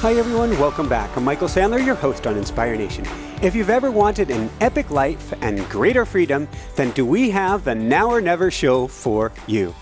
Hi, everyone. Welcome back. I'm Michael Sandler, your host on Inspire Nation. If you've ever wanted an epic life and greater freedom, then do we have the Now or Never show for you.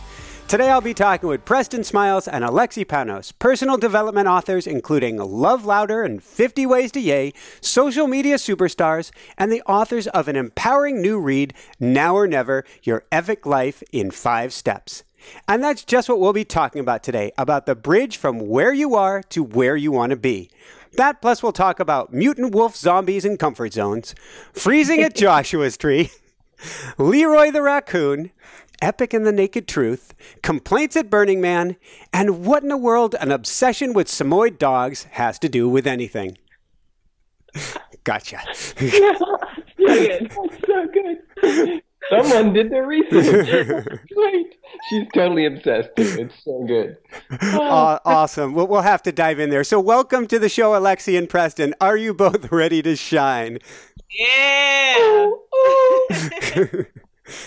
Today I'll be talking with Preston Smiles and Alexi Panos, personal development authors including Love Louder and 50 Ways to Yay, social media superstars, and the authors of an empowering new read, Now or Never Your Epic Life in Five Steps. And that's just what we'll be talking about today about the bridge from where you are to where you want to be. That plus we'll talk about mutant wolf zombies and comfort zones, freezing at Joshua's tree, Leroy the raccoon, Epic and the Naked Truth, Complaints at Burning Man, and what in the world an obsession with Samoyed dogs has to do with anything. Gotcha. yeah, so good. So good. Someone did their research. She's totally obsessed too. It's so good. Uh, awesome. We'll, we'll have to dive in there. So, welcome to the show, Alexi and Preston. Are you both ready to shine? Yeah.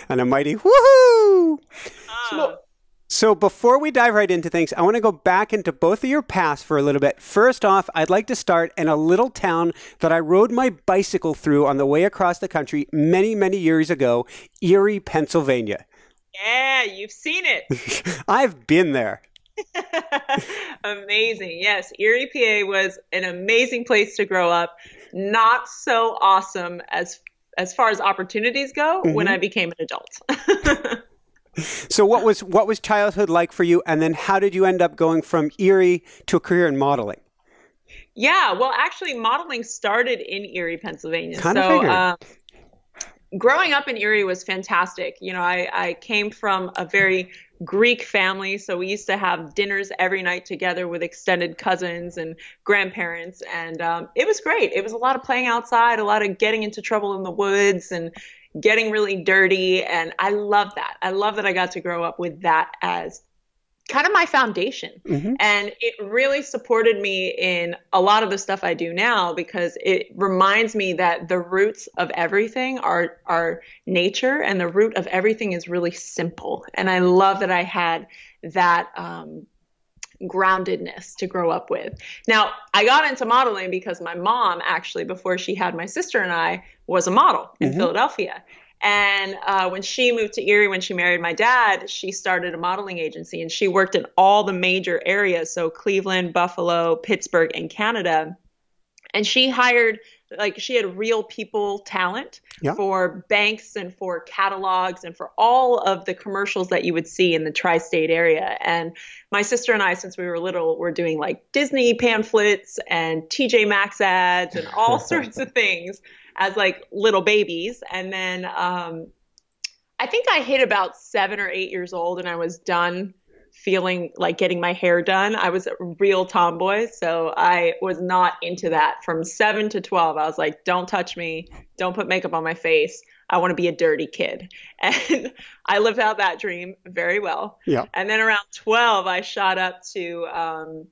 and a mighty woohoo! Uh, So before we dive right into things, I want to go back into both of your past for a little bit. First off, I'd like to start in a little town that I rode my bicycle through on the way across the country many, many years ago, Erie, Pennsylvania. Yeah, you've seen it. I've been there. amazing. Yes, Erie, PA was an amazing place to grow up. Not so awesome as as far as opportunities go when Mhm. I became an adult. So what was what was childhood like for you and then how did you end up going from Erie to a career in modeling? yeah, well, actually, modeling started in Erie, Pennsylvania. Kinda so, figured. um, growing up in Erie was fantastic. You know, I, I came from a very Greek family, so we used to have dinners every night together with extended cousins and grandparents, and um, it was great. It was a lot of playing outside, a lot of getting into trouble in the woods, and getting really dirty, and I love that. I love that I got to grow up with that as kind of my foundation. Mhm. And it really supported me in a lot of the stuff I do now because it reminds me that the roots of everything are are nature and the root of everything is really simple. And I love that I had that um, groundedness to grow up with. Now, I got into modeling because my mom actually before she had my sister and I was a model in Mhm. Philadelphia. And uh, when she moved to Erie, when she married my dad, she started a modeling agency and she worked in all the major areas. So Cleveland, Buffalo, Pittsburgh, and Canada. And she hired, like, she had real people talent Yeah. for banks and for catalogs and for all of the commercials that you would see in the tri state area. And my sister and I, since we were little, were doing like Disney pamphlets and TJ Maxx ads and all sorts of things as like little babies. And then um, I think I hit about seven or eight years old and I was done feeling like getting my hair done. I was a real tomboy. So I was not into that. From seven to 12, I was like, don't touch me. Don't put makeup on my face. I want to be a dirty kid. And I lived out that dream very well. Yeah. And then around 12, I shot up to um,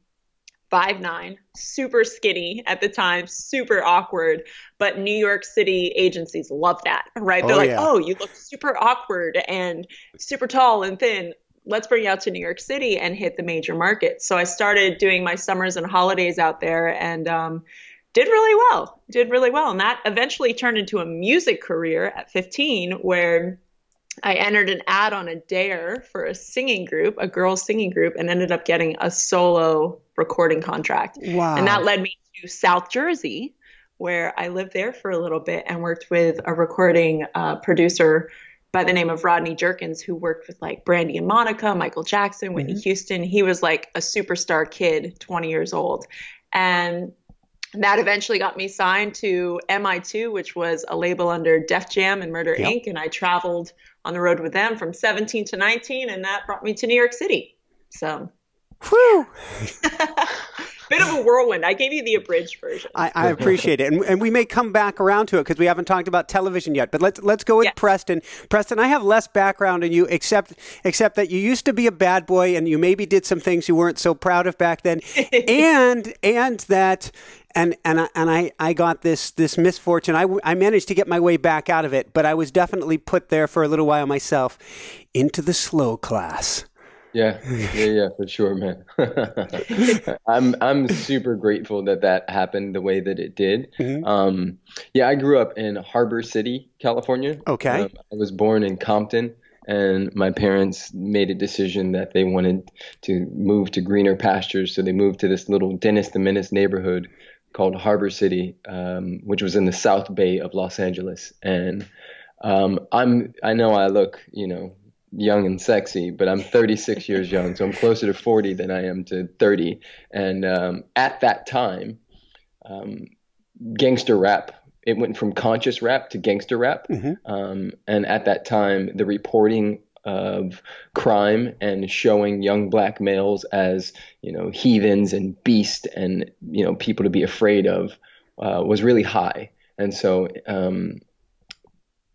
five nine, super skinny at the time, super awkward. But New York City agencies love that, right? They're Oh, like, yeah. oh, you look super awkward and super tall and thin. Let's bring you out to New York City and hit the major markets. So I started doing my summers and holidays out there and um, did really well. Did really well. And that eventually turned into a music career at 15 where I entered an ad on a dare for a singing group, a girls singing group, and ended up getting a solo recording contract. Wow. And that led me to South Jersey, where I lived there for a little bit and worked with a recording uh, producer by the name of Rodney Jerkins, who worked with like Brandy and Monica, Michael Jackson, Whitney Houston. He was like a superstar kid, 20 years old. And that eventually got me signed to MI2, which was a label under Def Jam and Murder Yep. Inc. And I traveled on the road with them from 17 to 19, and that brought me to New York City. So, Whew. bit of a whirlwind. I gave you the abridged version. I, I appreciate it, and, and we may come back around to it because we haven't talked about television yet. But let's let's go with Yeah. Preston. Preston, I have less background in you, except except that you used to be a bad boy, and you maybe did some things you weren't so proud of back then, and and that. And and I, and I, I got this this misfortune. I, I managed to get my way back out of it, but I was definitely put there for a little while myself into the slow class. Yeah, yeah, yeah, for sure, man. I'm I'm super grateful that that happened the way that it did. Mhm. Um, yeah, I grew up in Harbor City, California. Okay. Um, I was born in Compton, and my parents made a decision that they wanted to move to greener pastures, so they moved to this little Dennis the Menace neighborhood called Harbor City, um, which was in the South Bay of Los Angeles. And um, I'm I know I look, you know, young and sexy, but I'm 36 years young, so I'm closer to 40 than I am to 30. And um, at that time, um, gangster rap it went from conscious rap to gangster rap. Mhm. Um, and at that time, the reporting of crime and showing young black males as you know heathens and beasts and you know people to be afraid of uh, was really high. And so um,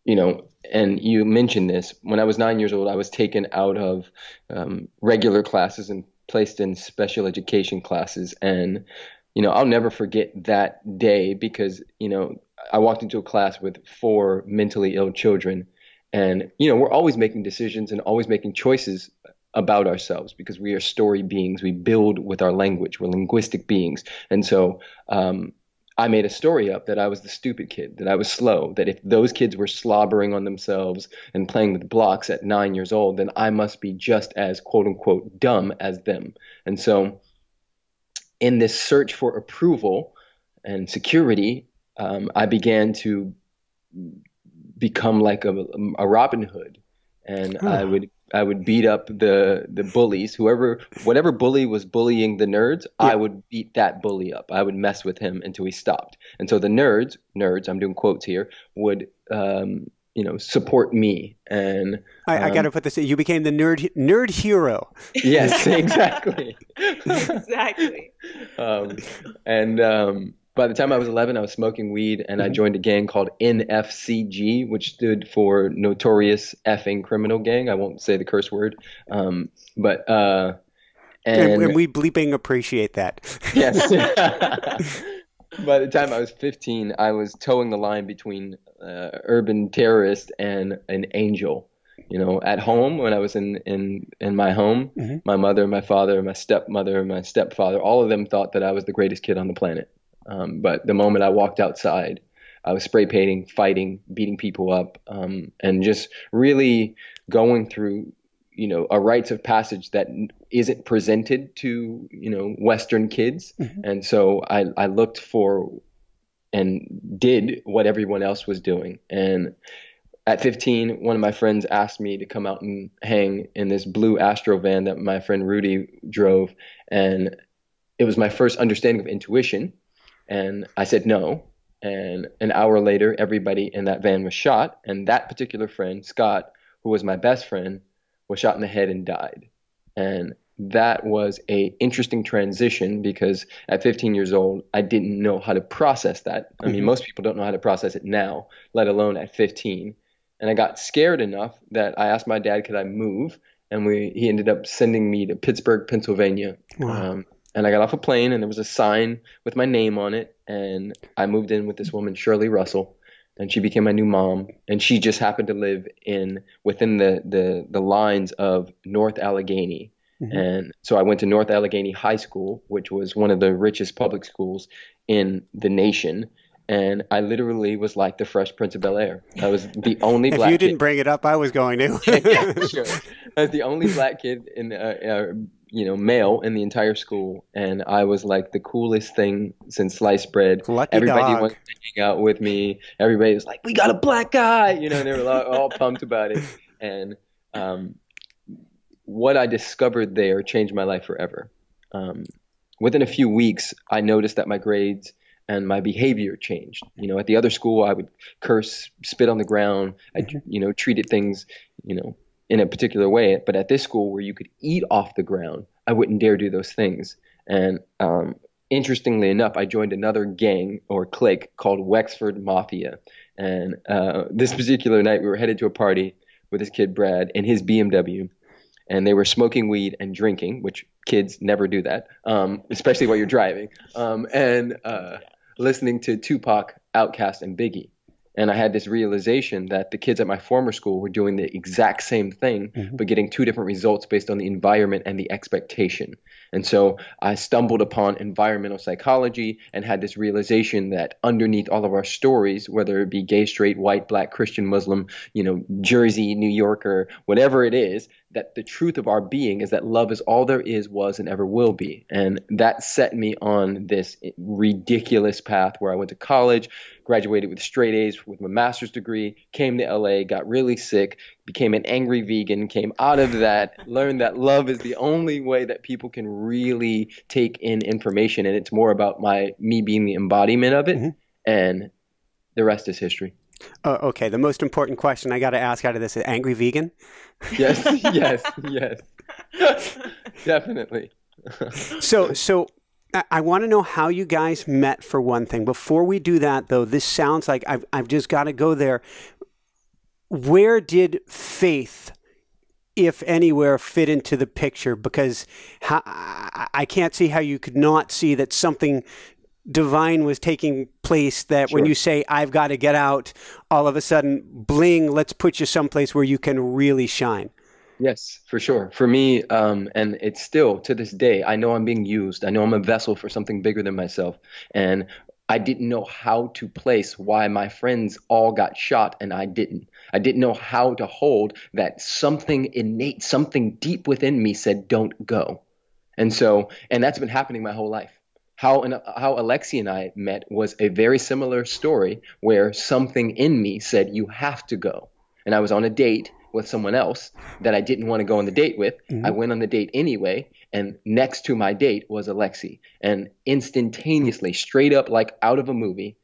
you know, and you mentioned this when I was nine years old, I was taken out of um, regular classes and placed in special education classes. And, you know, I'll never forget that day because, you know, I walked into a class with four mentally ill children. And, you know, we're always making decisions and always making choices about ourselves because we are story beings. We build with our language. We're linguistic beings. And so, um, I made a story up that I was the stupid kid, that I was slow, that if those kids were slobbering on themselves and playing with blocks at nine years old, then I must be just as quote unquote dumb as them. And so, in this search for approval and security, um, I began to become like a, a Robin Hood, and Huh. I would I would beat up the the bullies, whoever whatever bully was bullying the nerds, Yeah. I would beat that bully up. I would mess with him until he stopped. And so the nerds, nerds, I'm doing quotes here, would um, you know support me. And I, I Um, got to put this. in. You became the nerd nerd hero. yes, exactly. exactly. um, and um, by the time I was 11, I was smoking weed, and I Mhm. joined a gang called NFCG, which stood for Notorious Effing Criminal Gang. I won't say the curse word, um, but uh, And, and, and we bleeping appreciate that. yes. by the time I was 15, I was toeing the line between uh, urban terrorist and an angel. You know, at home when I was in in in my home, Mhm. my mother, my father, my stepmother, my stepfather, all of them thought that I was the greatest kid on the planet. Um, but the moment I walked outside, I was spray painting, fighting, beating people up, um, and just really going through, you know, a rites of passage that isn't presented to, you know, Western kids. Mhm. And so I, I looked for and did what everyone else was doing. And at 15, one of my friends asked me to come out and hang in this blue Astro van that my friend Rudy drove. And it was my first understanding of intuition. And I said no. And an hour later, everybody in that van was shot. And that particular friend, Scott, who was my best friend, was shot in the head and died. And that was a interesting transition because at 15 years old, I didn't know how to process that. I mean, Mhm. most people don't know how to process it now, let alone at 15. And I got scared enough that I asked my dad, could I move? And we, he ended up sending me to Pittsburgh, Pennsylvania. Wow. Um, and I got off a plane, and there was a sign with my name on it. And I moved in with this woman, Shirley Russell, and she became my new mom. And she just happened to live in within the the, the lines of North Allegheny. Mhm. And so I went to North Allegheny High School, which was one of the richest public schools in the nation. And I literally was like the Fresh Prince of Bel Air. I was the only If black you kid didn't bring it up, I was going to. yeah, sure. I was the only black kid in, uh, uh, you know, male in the entire school, and I was like the coolest thing since sliced bread. Lucky Everybody dog. wanted to hang out with me. Everybody was like, "We got a black guy," you know, and they were all, all pumped about it. And um, what I discovered there changed my life forever. Um, within a few weeks, I noticed that my grades and my behavior changed. You know, at the other school, I would curse, spit on the ground. I, you know, treated things, you know, in a particular way. But at this school, where you could eat off the ground, I wouldn't dare do those things. And um, interestingly enough, I joined another gang or clique called Wexford Mafia. And uh, this particular night, we were headed to a party with this kid Brad in his BMW, and they were smoking weed and drinking, which kids never do that, um, especially while you're driving, um, and uh, listening to Tupac, Outkast, and Biggie. And I had this realization that the kids at my former school were doing the exact same thing, mm-hmm. but getting two different results based on the environment and the expectation. And so I stumbled upon environmental psychology and had this realization that underneath all of our stories, whether it be gay, straight, white, black, Christian, Muslim, you know, Jersey, New Yorker, whatever it is, that the truth of our being is that love is all there is, was, and ever will be. And that set me on this ridiculous path where I went to college, graduated with straight A's with my master's degree, came to LA, got really sick, became an angry vegan, came out of that, learned that love is the only way that people can really take in information. And it's more about my me being the embodiment of it. Mm-hmm. And the rest is history. Uh, okay, the most important question I got to ask out of this is angry vegan? Yes, yes, yes. Definitely. so, so I want to know how you guys met for one thing. Before we do that, though, this sounds like I've, I've just got to go there. Where did faith, if anywhere, fit into the picture? Because how, I can't see how you could not see that something divine was taking place that sure. when you say i've got to get out all of a sudden bling let's put you someplace where you can really shine. Yes for sure. For me um, and it's still to this day i know i'm being used. I know i'm a vessel for something bigger than myself. And i didn't know how to place why my friends all got shot and i didn't. I didn't know how to hold that something innate something deep within me said don't go. And so and that's been happening my whole life how how Alexi and I met was a very similar story where something in me said you have to go, and I was on a date with someone else that I didn't want to go on the date with. Mm-hmm. I went on the date anyway, and next to my date was Alexi, and instantaneously, straight up like out of a movie,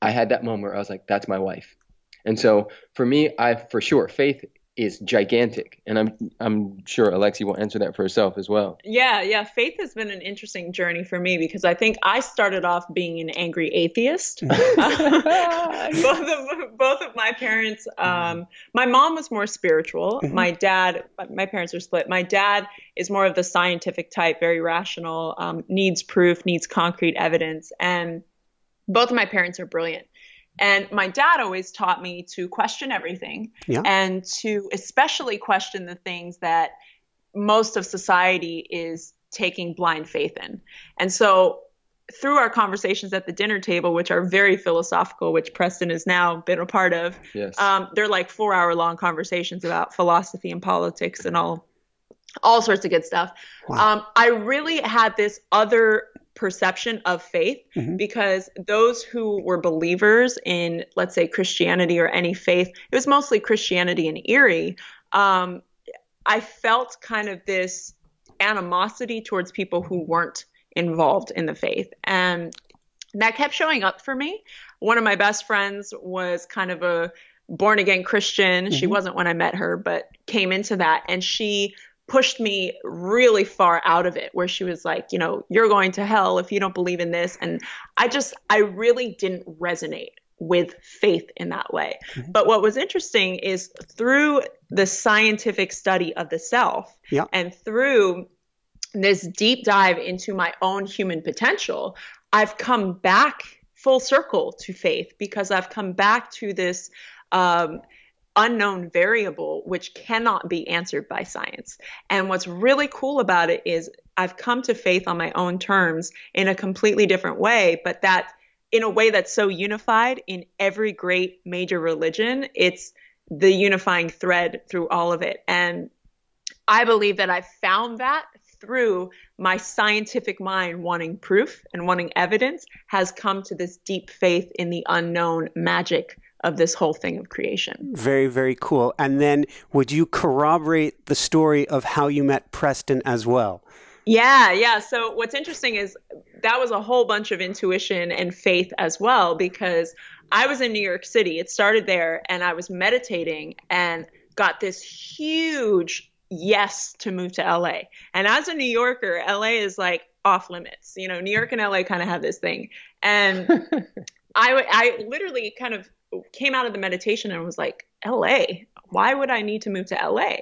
I had that moment where I was like, "That's my wife." And so for me, I for sure faith is gigantic. And I'm I'm sure Alexi will answer that for herself as well. Yeah, yeah. Faith has been an interesting journey for me because I think I started off being an angry atheist. both of both of my parents, um, my mom was more spiritual. Mm-hmm. My dad, my parents are split. My dad is more of the scientific type, very rational, um, needs proof, needs concrete evidence, and both of my parents are brilliant. And my dad always taught me to question everything yeah. and to especially question the things that most of society is taking blind faith in. And so through our conversations at the dinner table, which are very philosophical, which Preston has now been a part of, yes. um, they're like four hour long conversations about philosophy and politics and all all sorts of good stuff. Wow. Um, I really had this other perception of faith mm-hmm. because those who were believers in, let's say, Christianity or any faith, it was mostly Christianity in Erie. Um, I felt kind of this animosity towards people who weren't involved in the faith. And that kept showing up for me. One of my best friends was kind of a born again Christian. Mm-hmm. She wasn't when I met her, but came into that. And she pushed me really far out of it where she was like you know you're going to hell if you don't believe in this and i just i really didn't resonate with faith in that way mm-hmm. but what was interesting is through the scientific study of the self yeah. and through this deep dive into my own human potential i've come back full circle to faith because i've come back to this um, unknown variable which cannot be answered by science. And what's really cool about it is I've come to faith on my own terms in a completely different way, but that in a way that's so unified in every great major religion, it's the unifying thread through all of it. And I believe that I found that through my scientific mind wanting proof and wanting evidence has come to this deep faith in the unknown magic of this whole thing of creation. Very, very cool. And then would you corroborate the story of how you met Preston as well? Yeah, yeah. So what's interesting is that was a whole bunch of intuition and faith as well because I was in New York City. It started there and I was meditating and got this huge yes to move to LA. And as a New Yorker, LA is like off limits. You know, New York and LA kind of have this thing. And I, I literally kind of came out of the meditation and was like, LA, why would I need to move to LA?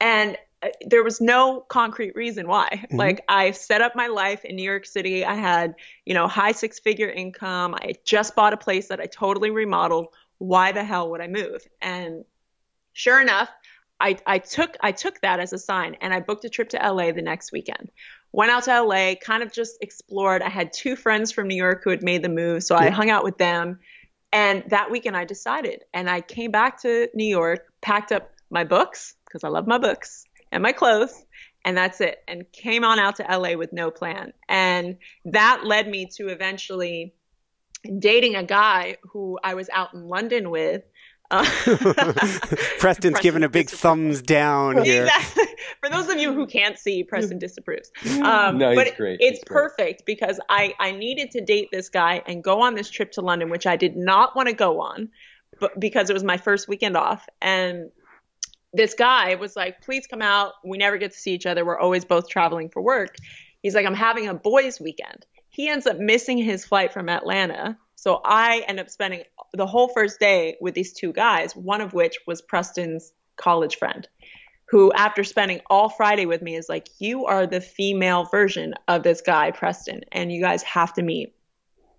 And uh, there was no concrete reason why. Mm-hmm. Like I set up my life in New York City. I had, you know, high six figure income. I just bought a place that I totally remodeled. why the hell would I move? And sure enough, I, I took I took that as a sign and I booked a trip to LA the next weekend. Went out to LA, kind of just explored. I had two friends from New York who had made the move, so yeah. I hung out with them. And that weekend I decided and I came back to New York, packed up my books because I love my books and my clothes and that's it and came on out to LA with no plan. And that led me to eventually dating a guy who I was out in London with uh, Preston's giving a big thumbs down here. Exactly. For those of you who can't see, Preston disapproves. Um, no, but great. It's he's perfect great. because I, I needed to date this guy and go on this trip to London, which I did not want to go on, but because it was my first weekend off. And this guy was like, please come out. We never get to see each other. We're always both traveling for work. He's like, I'm having a boys' weekend. He ends up missing his flight from Atlanta. So I end up spending the whole first day with these two guys, one of which was Preston's college friend, who, after spending all Friday with me, is like, You are the female version of this guy, Preston, and you guys have to meet.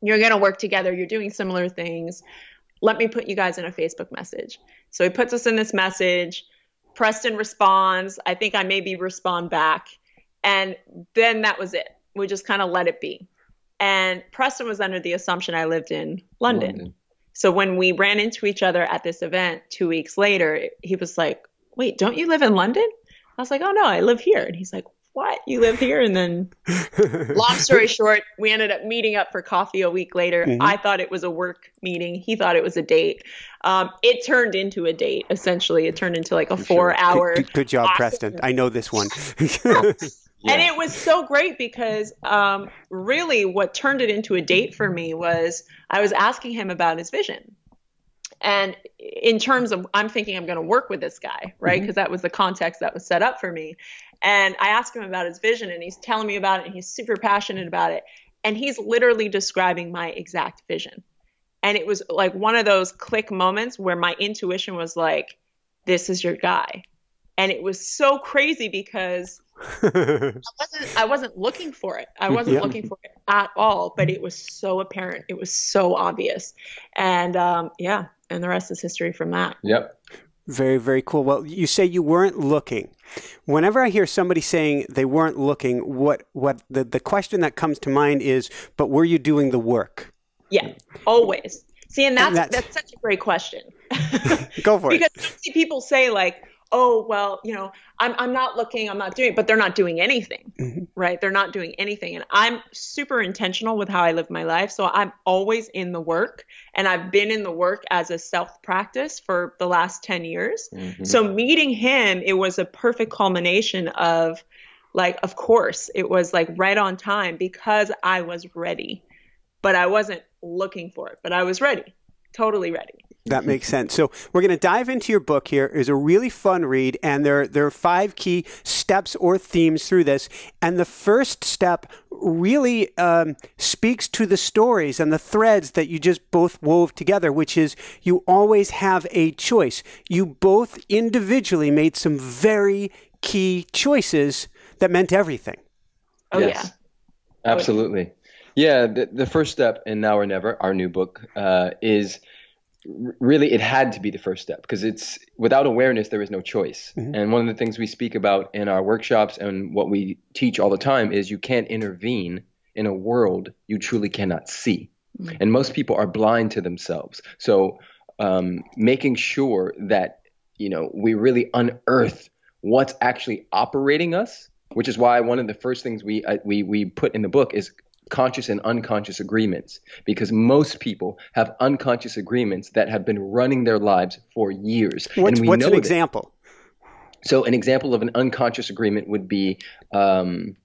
You're going to work together. You're doing similar things. Let me put you guys in a Facebook message. So he puts us in this message. Preston responds. I think I maybe respond back. And then that was it. We just kind of let it be. And Preston was under the assumption I lived in London. London. So when we ran into each other at this event two weeks later, he was like, Wait, don't you live in London? I was like, Oh no, I live here. And he's like, What? You live here? And then, long story short, we ended up meeting up for coffee a week later. Mm-hmm. I thought it was a work meeting. He thought it was a date. Um, it turned into a date, essentially. It turned into like a four sure. hour. Good, good job, Preston. I know this one. And it was so great because um, really what turned it into a date for me was I was asking him about his vision. And in terms of, I'm thinking I'm going to work with this guy, right? Because mm-hmm. that was the context that was set up for me. And I asked him about his vision, and he's telling me about it, and he's super passionate about it. And he's literally describing my exact vision. And it was like one of those click moments where my intuition was like, this is your guy. And it was so crazy because I wasn't I wasn't looking for it. I wasn't yeah. looking for it at all, but it was so apparent. It was so obvious. And um, yeah, and the rest is history from that. Yep. Very, very cool. Well, you say you weren't looking. Whenever I hear somebody saying they weren't looking, what what the, the question that comes to mind is, but were you doing the work? Yeah, always. See, and that's and that's, that's, such a great question. Go for because it. Because people say like, oh well you know i'm i'm not looking i'm not doing but they're not doing anything mm-hmm. right? They're not doing anything. And i'm super intentional with how i live my life. So i'm always in the work and i've been in the work as a self practice for the last 10 years. Mm-hmm. so meeting him it was a perfect culmination of like of course it was like right on time because i was ready. But i wasn't looking for it but i was ready totally ready that makes sense. So we're going to dive into your book here. It's a really fun read, and there, there are five key steps or themes through this. And the first step really um, speaks to the stories and the threads that you just both wove together, which is you always have a choice. You both individually made some very key choices that meant everything. Oh, yes. yeah. Absolutely. Yeah, the, the first step in Now or Never, our new book, uh, is – really it had to be the first step because it's without awareness there is no choice mm-hmm. and one of the things we speak about in our workshops and what we teach all the time is you can't intervene in a world you truly cannot see mm-hmm. and most people are blind to themselves so um, making sure that you know we really unearth what's actually operating us which is why one of the first things we uh, we we put in the book is conscious and unconscious agreements because most people have unconscious agreements that have been running their lives for years. What's, what's an that. example? So, an example of an unconscious agreement would be. Um,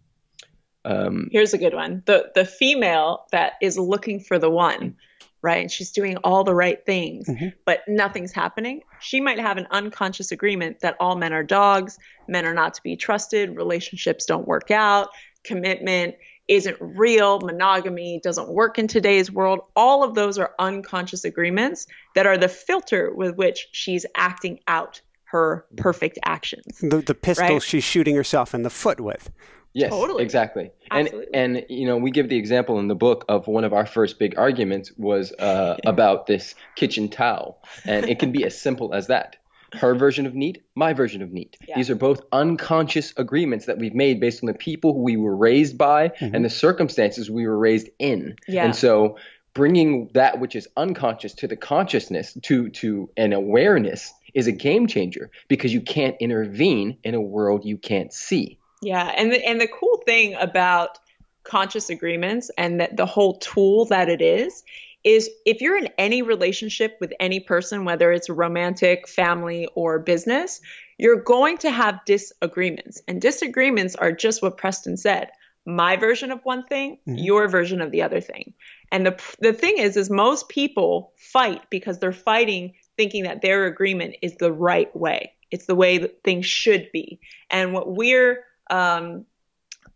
um, Here's a good one: the the female that is looking for the one, right? And she's doing all the right things, mm-hmm. but nothing's happening. She might have an unconscious agreement that all men are dogs, men are not to be trusted, relationships don't work out, commitment isn't real, monogamy doesn't work in today's world. All of those are unconscious agreements that are the filter with which she's acting out her perfect actions. The, the pistol right? she's shooting herself in the foot with. Yes, Totally. exactly. Absolutely. And and you know, we give the example in the book of one of our first big arguments was uh, about this kitchen towel, and it can be as simple as that. Her version of neat, my version of neat. Yeah. These are both unconscious agreements that we've made based on the people who we were raised by mm-hmm. and the circumstances we were raised in. Yeah. And so bringing that which is unconscious to the consciousness to to an awareness is a game changer because you can't intervene in a world you can't see. Yeah, and the, and the cool thing about conscious agreements and that the whole tool that it is is if you're in any relationship with any person, whether it's romantic, family, or business, you're going to have disagreements. And disagreements are just what Preston said. My version of one thing, your version of the other thing. And the the thing is is most people fight because they're fighting thinking that their agreement is the right way. It's the way that things should be. And what we're um,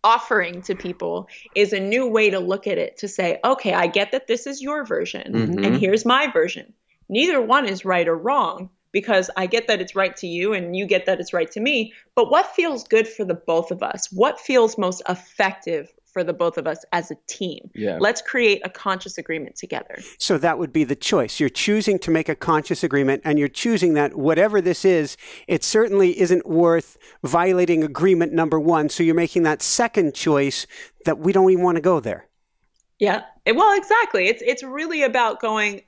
offering to people is a new way to look at it to say, okay, I get that this is your version Mhm. and here's my version. Neither one is right or wrong because I get that it's right to you and you get that it's right to me. But what feels good for the both of us? What feels most effective for the both of us as a team? Yeah. Let's create a conscious agreement together. So that would be the choice. You're choosing to make a conscious agreement, and you're choosing that whatever this is, it certainly isn't worth violating agreement number one. So you're making that second choice that we don't even want to go there. Yeah. Well, exactly. It's it's really about going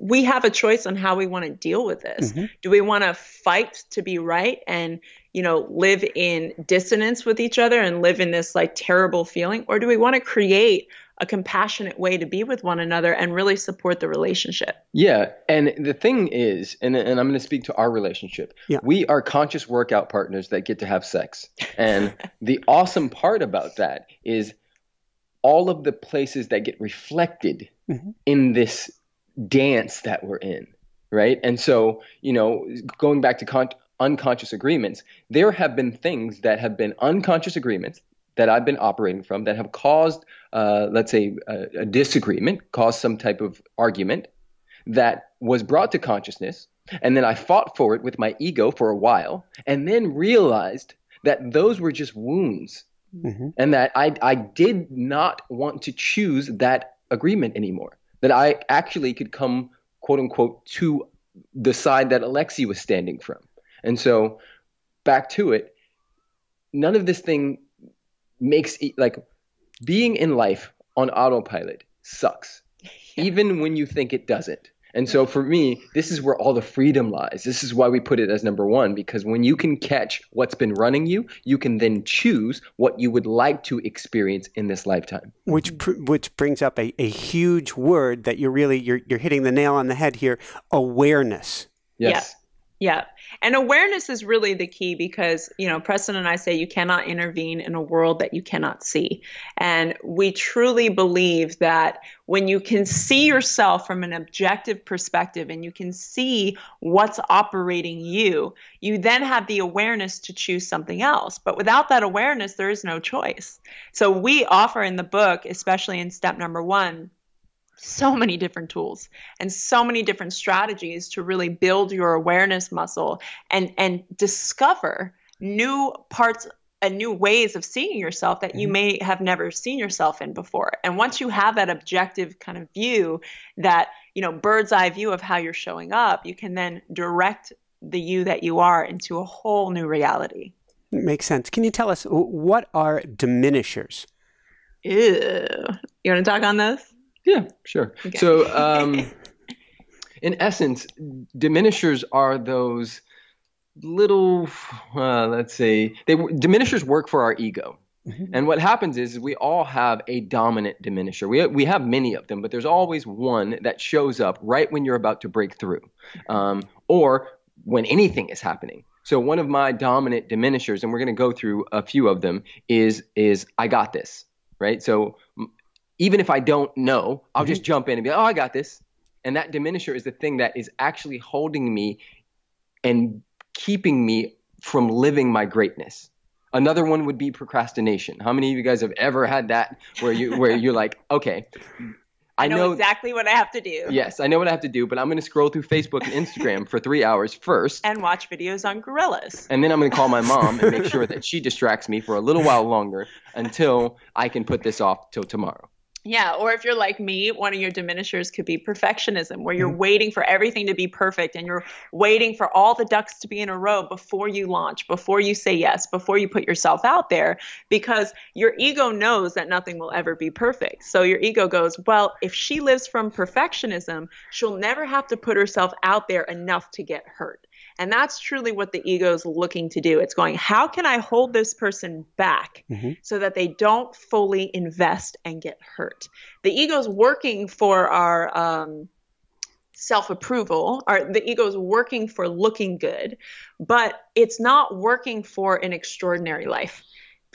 we have a choice on how we want to deal with this. Mm-hmm. Do we want to fight to be right and, you know, live in dissonance with each other and live in this like terrible feeling or do we want to create a compassionate way to be with one another and really support the relationship? Yeah, and the thing is, and, and I'm going to speak to our relationship. Yeah. We are conscious workout partners that get to have sex. And the awesome part about that is all of the places that get reflected Mhm. in this dance that we're in, right? And so, you know, going back to con- unconscious agreements, there have been things that have been unconscious agreements that I've been operating from that have caused, uh, let's say, a, a disagreement, caused some type of argument that was brought to consciousness. And then I fought for it with my ego for a while and then realized that those were just wounds Mhm. and that I, I did not want to choose that agreement anymore. That I actually could come, quote unquote, to the side that Alexi was standing from. And so back to it, none of this thing makes it like being in life on autopilot sucks, even when you think it doesn't. And so for me, this is where all the freedom lies. This is why we put it as number one, because when you can catch what's been running you, you can then choose what you would like to experience in this lifetime. Which pr- which brings up a, a huge word that you're really you're you're hitting the nail on the head here. Awareness. Yes. Yeah. And awareness is really the key because, you know, Preston and I say you cannot intervene in a world that you cannot see. And we truly believe that when you can see yourself from an objective perspective and you can see what's operating you, you then have the awareness to choose something else. But without that awareness, there is no choice. So we offer in the book, especially in step number one, so many different tools and so many different strategies to really build your awareness muscle and and discover new parts and new ways of seeing yourself that you mm-hmm. may have never seen yourself in before and once you have that objective kind of view that you know bird's eye view of how you're showing up you can then direct the you that you are into a whole new reality Makes sense. Can you tell us what are diminishers? Ew. you want to talk on this Yeah, sure. Okay. So, um, in essence, diminishers are those little, uh, let's say, they diminishers work for our ego. And what happens is, is we all have a dominant diminisher. We, we have many of them, but there's always one that shows up right when you're about to break through, um, or when anything is happening. So one of my dominant diminishers, and we're going to go through a few of them, is is I got this, right? So even if I don't know, I'll just mm-hmm. jump in and be like, oh, I got this. And that diminisher is the thing that is actually holding me and keeping me from living my greatness. Another one would be procrastination. How many of you guys have ever had that where you where you're like, okay, I know, know, exactly what I have to do. Yes, I know what I have to do, but I'm going to scroll through Facebook and Instagram for three hours first. And watch videos on gorillas. And then I'm going to call my mom and make sure that she distracts me for a little while longer until I can put this off till tomorrow. Yeah, or if you're like me, one of your diminishers could be perfectionism, where you're mm waiting for everything to be perfect and you're waiting for all the ducks to be in a row before you launch, before you say yes, before you put yourself out there, because your ego knows that nothing will ever be perfect. So your ego goes, well, if she lives from perfectionism, she'll never have to put herself out there enough to get hurt. And that's truly what the ego is looking to do. It's going, how can I hold this person back mm-hmm. so that they don't fully invest and get hurt? The ego's working for our um, self approval, or the ego's working for looking good, but it's not working for an extraordinary life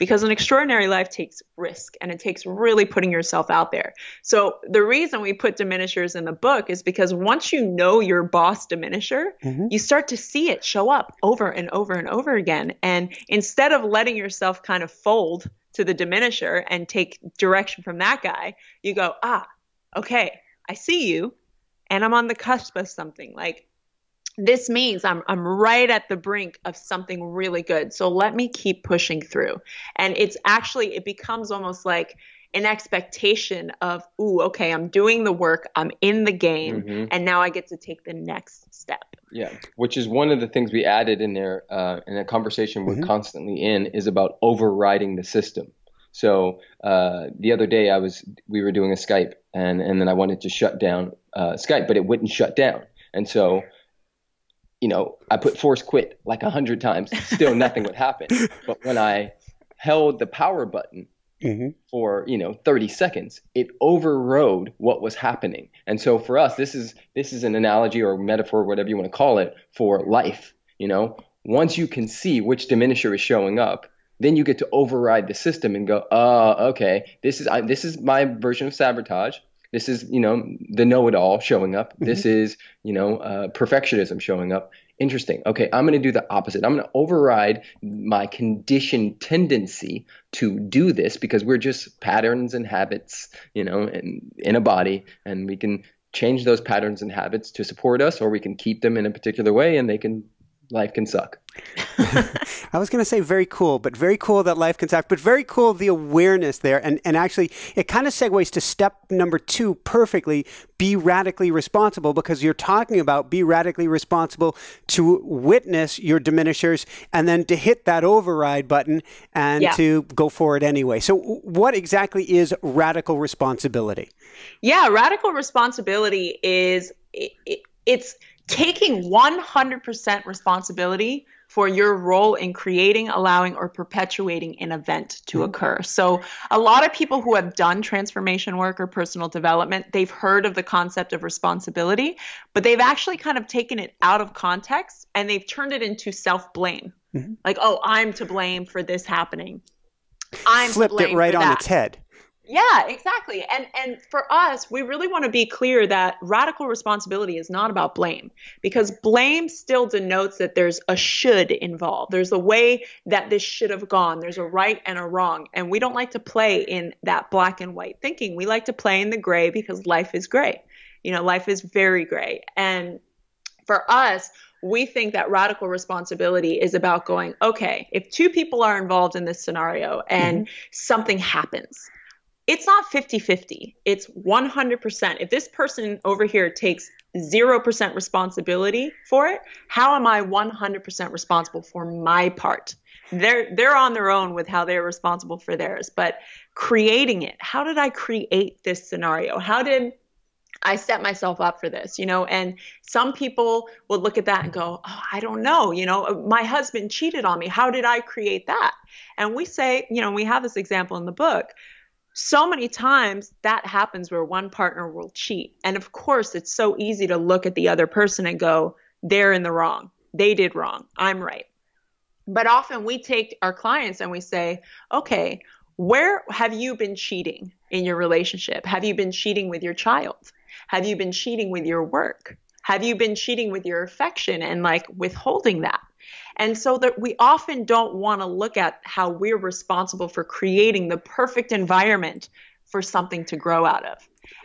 because an extraordinary life takes risk and it takes really putting yourself out there. So the reason we put diminishers in the book is because once you know your boss diminisher, mm-hmm. you start to see it show up over and over and over again. And instead of letting yourself kind of fold to the diminisher and take direction from that guy, you go, ah, okay, I see you and I'm on the cusp of something. Like this means I'm I'm right at the brink of something really good. So let me keep pushing through. And it's actually it becomes almost like an expectation of, ooh, okay, I'm doing the work, I'm in the game, mm-hmm. and now I get to take the next step. Yeah, which is one of the things we added in there uh, in a conversation we're mm-hmm. constantly in is about overriding the system. So uh, the other day I was we were doing a Skype and and then I wanted to shut down uh, Skype, but it wouldn't shut down, and so you know, I put force quit like a hundred times, still nothing would happen. But when I held the power button mm-hmm. for you know 30 seconds, it overrode what was happening. And so for us, this is this is an analogy or metaphor, whatever you want to call it, for life. You know, once you can see which diminisher is showing up, then you get to override the system and go, oh, okay, this is I, this is my version of sabotage. This is, you know, the know-it-all showing up. Mm-hmm. This is, you know, uh, perfectionism showing up. Interesting. Okay, I'm going to do the opposite. I'm going to override my conditioned tendency to do this because we're just patterns and habits, you know, in, in a body, and we can change those patterns and habits to support us, or we can keep them in a particular way, and they can life can suck. I was going to say very cool, but very cool that life can suck, but very cool the awareness there. And, and actually, it kind of segues to step number two perfectly be radically responsible because you're talking about be radically responsible to witness your diminishers and then to hit that override button and yeah. to go forward anyway. So, what exactly is radical responsibility? Yeah, radical responsibility is it, it, it's taking 100% responsibility for your role in creating, allowing, or perpetuating an event to mm-hmm. occur. So, a lot of people who have done transformation work or personal development, they've heard of the concept of responsibility, but they've actually kind of taken it out of context and they've turned it into self blame. Mm-hmm. Like, oh, I'm to blame for this happening. I'm flipped it right on its head. Yeah, exactly. And and for us, we really want to be clear that radical responsibility is not about blame because blame still denotes that there's a should involved. There's a way that this should have gone. There's a right and a wrong. And we don't like to play in that black and white thinking. We like to play in the gray because life is gray. You know, life is very gray. And for us, we think that radical responsibility is about going, okay, if two people are involved in this scenario and mm-hmm. something happens, it's not 50 50. It's 100%. If this person over here takes 0% responsibility for it, how am I 100% responsible for my part? They're, they're on their own with how they're responsible for theirs. But creating it, how did I create this scenario? How did I set myself up for this, you know, and some people will look at that and go, oh, I don't know, you know, oh, my husband cheated on me. How did I create that? And we say, you know, we have this example in the book so many times that happens where one partner will cheat. And of course, it's so easy to look at the other person and go, they're in the wrong. They did wrong. I'm right. But often we take our clients and we say, okay, where have you been cheating in your relationship? Have you been cheating with your child? Have you been cheating with your work? Have you been cheating with your affection and like withholding that? And so that we often don't want to look at how we're responsible for creating the perfect environment for something to grow out of.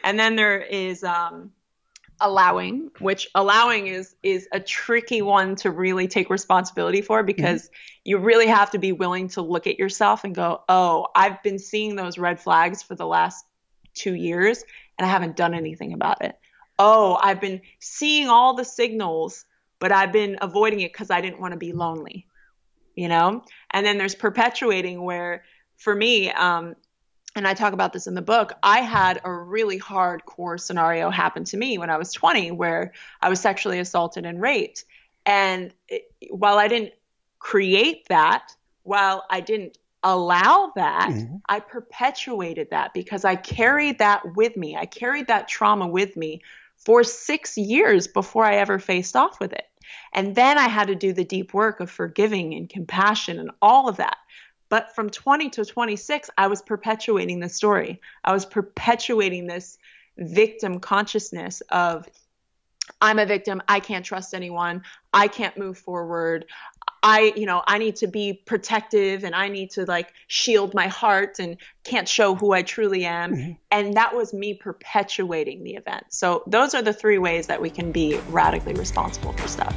And then there is um, allowing, which allowing is is a tricky one to really take responsibility for because mm-hmm. you really have to be willing to look at yourself and go, "Oh, I've been seeing those red flags for the last 2 years and I haven't done anything about it. Oh, I've been seeing all the signals, but I've been avoiding it cuz I didn't want to be lonely." You know? And then there's perpetuating where for me, um, and I talk about this in the book, I had a really hardcore scenario happen to me when I was 20 where I was sexually assaulted and raped. And it, while I didn't create that, while I didn't allow that, mm-hmm. I perpetuated that because I carried that with me. I carried that trauma with me for six years before I ever faced off with it. And then I had to do the deep work of forgiving and compassion and all of that. But from 20 to 26, I was perpetuating the story. I was perpetuating this victim consciousness of I'm a victim. I can't trust anyone. I can't move forward. I, you know, I need to be protective and I need to like shield my heart and can't show who I truly am. Mm-hmm. And that was me perpetuating the event. So those are the three ways that we can be radically responsible for stuff.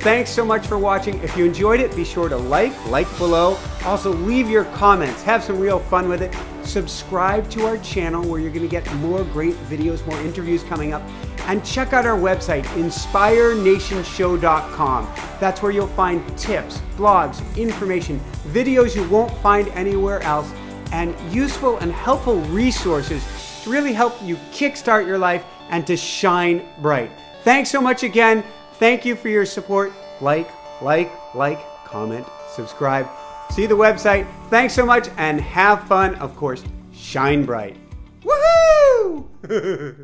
Thanks so much for watching. If you enjoyed it, be sure to like, like below. Also, leave your comments. Have some real fun with it. Subscribe to our channel where you're going to get more great videos, more interviews coming up. And check out our website, inspirenationshow.com. That's where you'll find tips, blogs, information, videos you won't find anywhere else, and useful and helpful resources to really help you kickstart your life and to shine bright. Thanks so much again. Thank you for your support. Like, like, like, comment, subscribe. See the website. Thanks so much and have fun. Of course, shine bright. Woohoo!